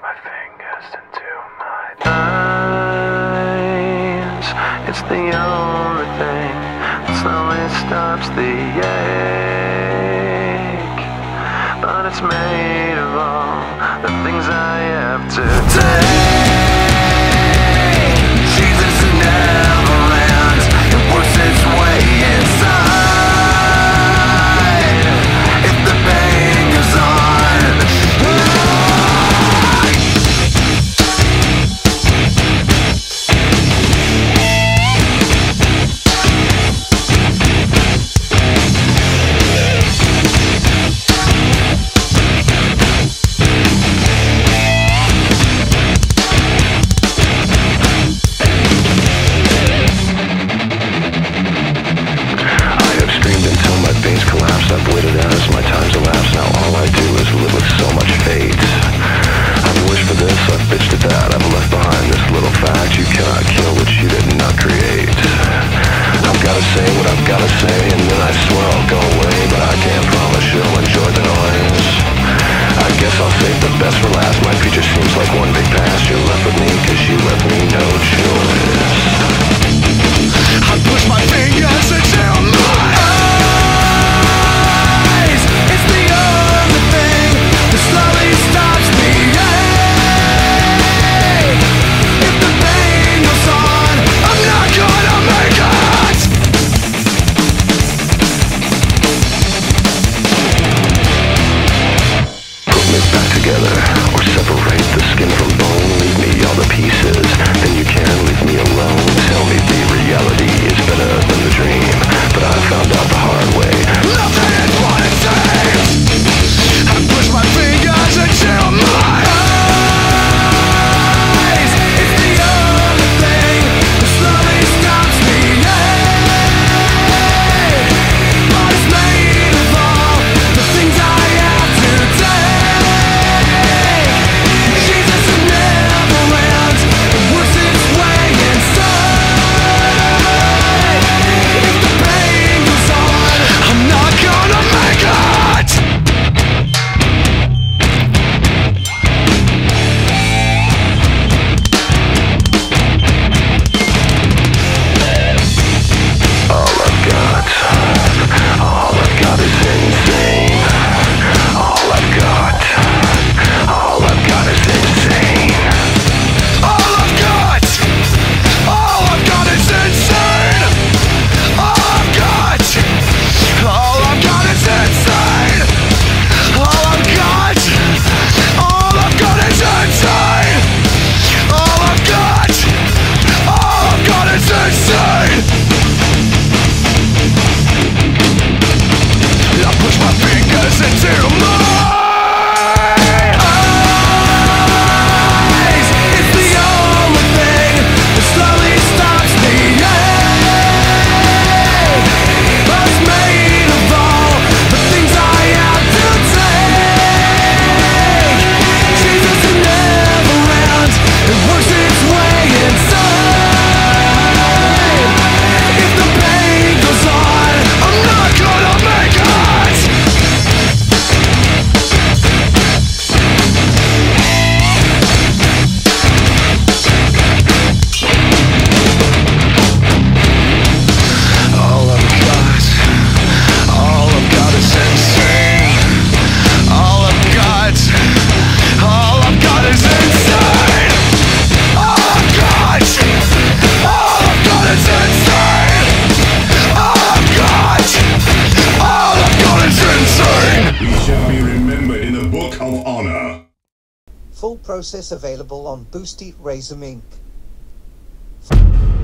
my fingers into my eyes. It's the only thing that slowly stops the ache. But it's made of all the things I have to. process available on Boosty Razum Inc.